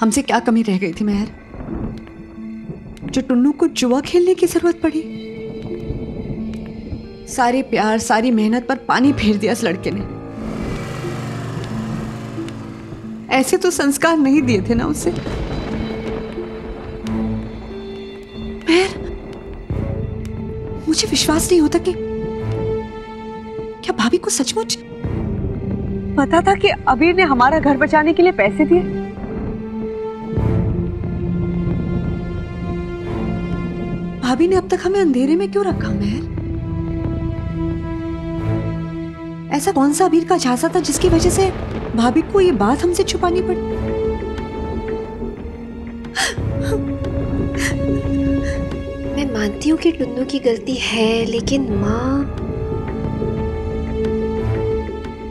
हमसे क्या कमी रह गई थी मेहर? जो टुन्नू को जुआ खेलने की ज़रूरत पड़ी। सारे प्यार, सारी मेहनत पर पानी फेर दिया इस लड़के ने। ऐसे तो संस्कार नहीं दिए थे ना उसे। मेहर, मुझे विश्वास नहीं होता कि क्या भाभी को सचमुच पता था कि अबीर ने हमारा घर बचाने के लिए पैसे दिए? भाभी ने अब तक हमें अंधेरे में क्यों रखा मेहर ऐसा कौन सा अबीर का झांसा था जिसकी वजह से भाभी को ये बात हमसे छुपानी पड़ी? मैं मानती हूँ कि टुन्नू की गलती है, लेकिन माँ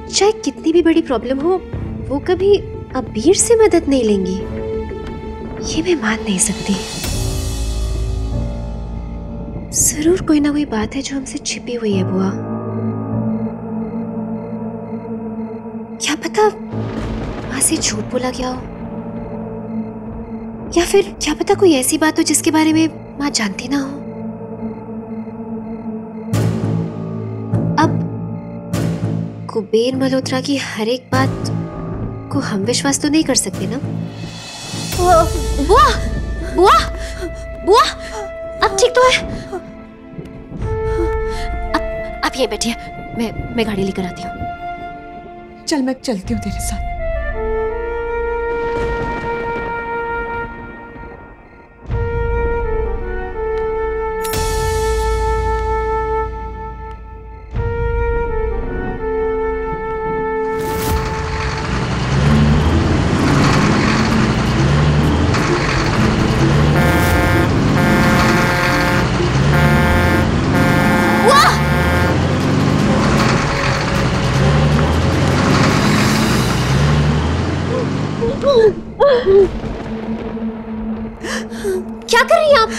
चाहे कितनी भी बड़ी प्रॉब्लम हो, वो कभी अबीर से मदद नहीं लेंगी। ये मैं मान नहीं सकती। ज़रूर कोई ना कोई बात है जो हमसे छिपी हुई है, बुआ। क्या पता माँ से झूठ बोला गया हो? या फिर क्या पता कोई ऐसी बात हो जिसके बारे में माँ जानती ना हो? अब कुबेर मल्होत्रा की हर एक बात को हम विश्वास तो नहीं कर सकते ना? बुआ बुआ बुआ, अब ठीक तो है। आप यहीं बैठिए। मैं मैं गाड़ी लेकर आती हूँ। चल, मैं चलती हूँ तेरे साथ। क्या कर रही हैं आप?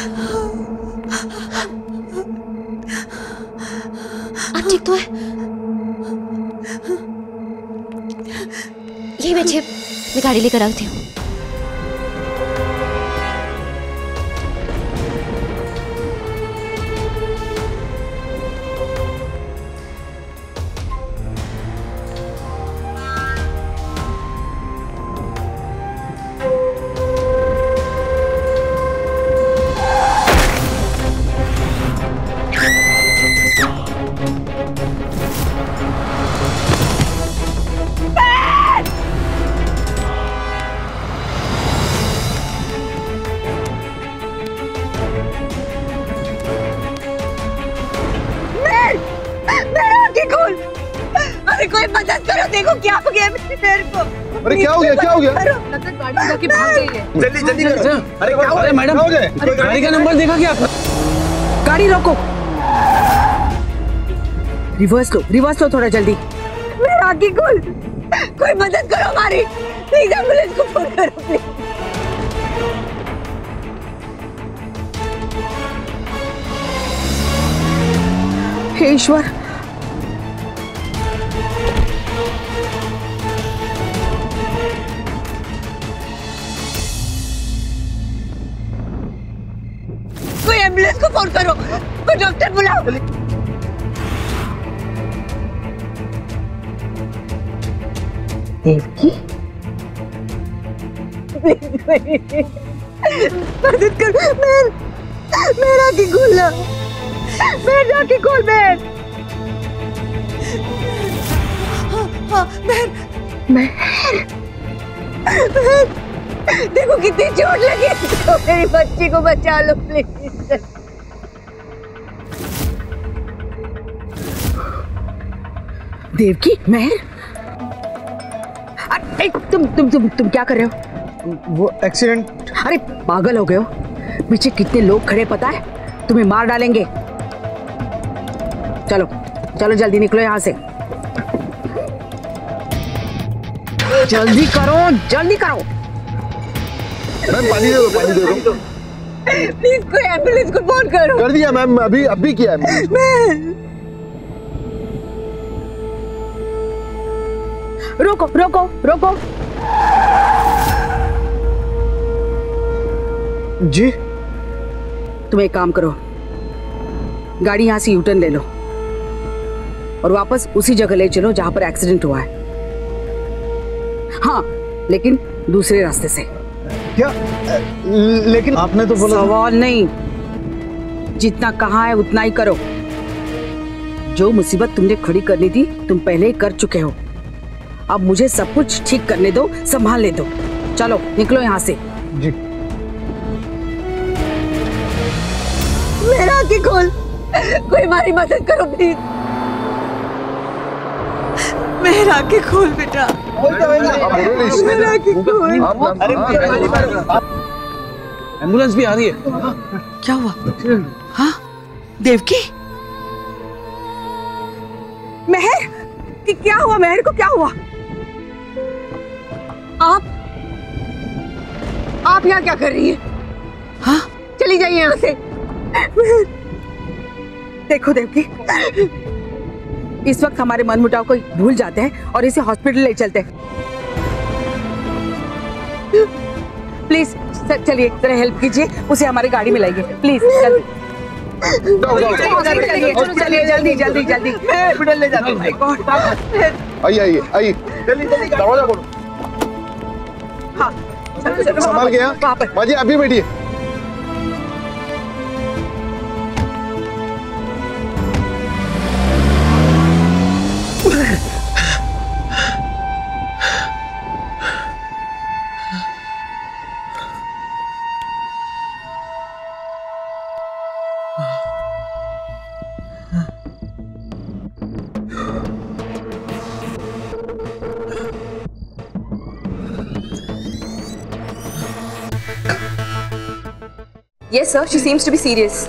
आप ठीक तो है? यही मैं बैठिए मैं गाड़ी लेकर आती हूँ। क्या हो गया? मेरे को। अरे क्या हो गया क्या हो गया? लगता गाड़ी भाग गई है। जल्दी जल्दी करो। अरे क्या हो अरे मैडम गाड़ी का नंबर देखा क्या आपने? गाड़ी रोको। रिवर्स लो रिवर्स लो थोड़ा जल्दी। मेरा आँखें खोल कोई मदद करो हमारी। प्लीज़ एंबुलेंस को फ़ोन करो प्लीज़। हे ईश्वर एंबुलेंस को फ़ोन करो। कोई डॉक्टर बुलाओ। देवकी मदद कर मैं मेरा की खोल मेरा की खोल मैं मैं देखो कितनी चोट लगी तो मेरी बच्ची को बचा लो प्लीज़ देवकी महर। अरे तुम तुम तुम तुम क्या कर रहे हो? वो एक्सीडेंट अरे पागल हो गए हो। पीछे कितने लोग खड़े पता है? तुम्हें मार डालेंगे। चलो चलो जल्दी निकलो यहाँ से। जल्दी करो जल्दी करो। मैम पानी दे दो पानी दे दो। प्लीज़ कोई एंबुलेंस को फ़ोन करो। कर दिया मैम अभी अभी किया है। रोको रोको रोको। जी? तुम एक काम करो। गाड़ी यहाँ से यूटर्न ले लो। और वापस उसी जगह ले चलो जहाँ पर एक्सीडेंट हुआ है। हाँ लेकिन दूसरे रास्ते से। क्या? लेकिन आपने तो बोला सवाल नहीं। जितना कहा है उतना ही करो। जो मुसीबत तुमने खड़ी करनी थी तुम पहले ही कर चुके हो। अब मुझे सब कुछ ठीक करने दो संभालने दो। चलो निकलो यहाँ से। जी। मेरा आँखें खोल। कोई हमारी मदद करो प्लीज़ मेरा आँखें खोल बेटा। एंबुलेंस भी आ रही है। क्या हुआ? हाँ? देवकी? मेहर कि क्या हुआ? मेहर को क्या हुआ? आप आप यहाँ क्या कर रही है? हाँ? चली जाइए यहाँ से। देखो देवकी। इस वक्त हमारे मन मुटाव को भूल जाते हैं और इसे हॉस्पिटल ले चलते हैं। प्लीज़ सर, चलिए जरा हेल्प कीजिए उसे हमारी गाड़ी में लाइए। प्लीज़ जल्दी। चलिए जल्दी जल्दी जल्दी। हॉस्पिटल ले जाते हैं। आइए आइए आइए। दरवाज़ा खोलो। हाँ चलो, चलो, संभाल के वहाँ यहाँ पर। माँ जी अभी बैठिए। Yes, sir. She seems to be serious.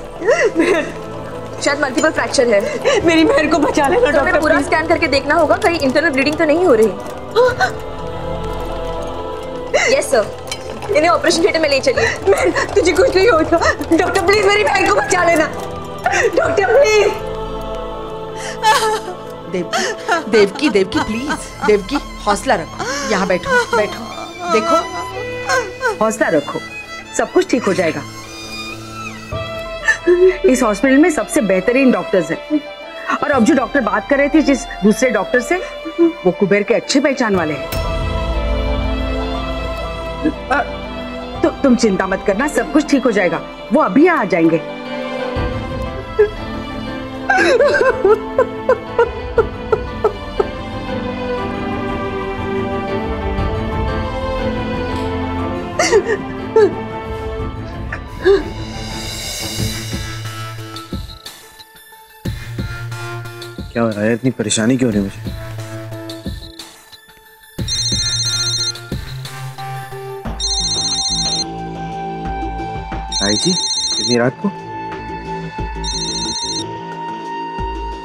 शायद मल्टीपल फ्रैक्चर है मेरी बहन को बचा लेना डॉक्टर तो पूरा स्कैन करके देखना होगा कहीं इंटरनल ब्लीडिंग तो नहीं हो रही। यस सर इन्हें ऑपरेशन थिएटर में ले चलिए। बहन तुझे कुछ नहीं होगा। डॉक्टर प्लीज़ मेरी बहन को बचा लेना। Doctor please Devki Devki Devki please Devki हौसला रखो। यहाँ बैठो बैठो। देखो हौसला रखो। सब कुछ ठीक हो जाएगा। इस हॉस्पिटल में सबसे बेहतरीन डॉक्टर्स हैं। और अब जो डॉक्टर बात कर रहे थे जिस दूसरे डॉक्टर से, वो कुबेर के अच्छे पहचान वाले हैं। तो तुम चिंता मत करना, सब कुछ ठीक हो जाएगा। वो अभी आ जाएँगे। परेशानी क्यों रही मुझे? आई जी इतनी रात को?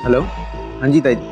हेलो हाँ जी ताई।